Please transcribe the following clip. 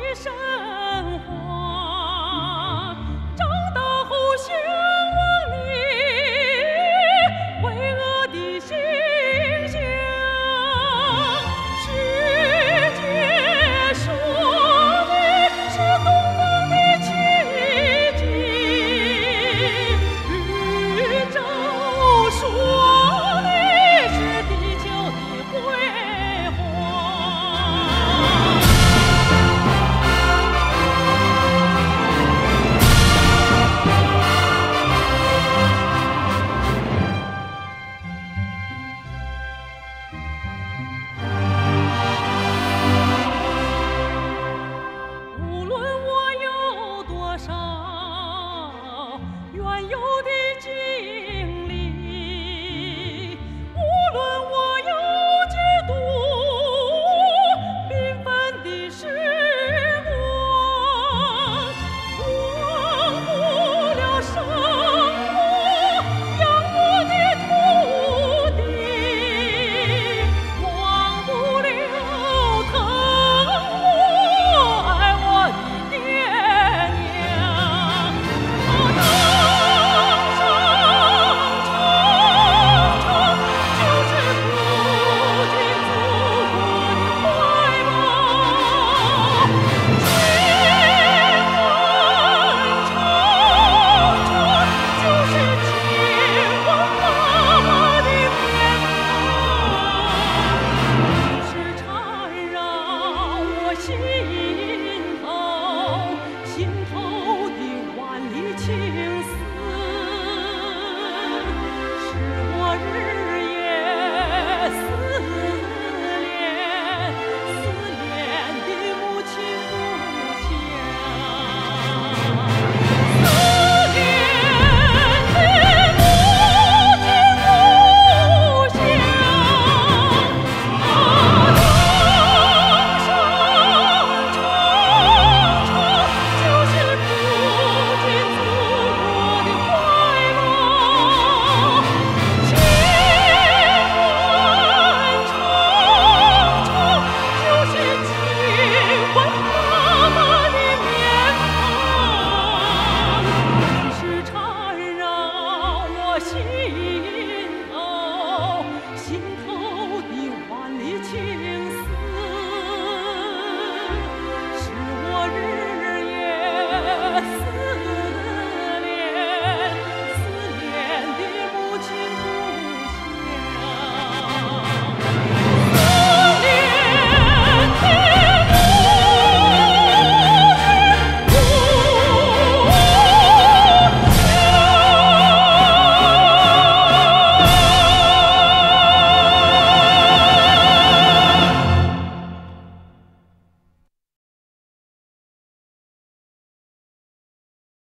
的生活。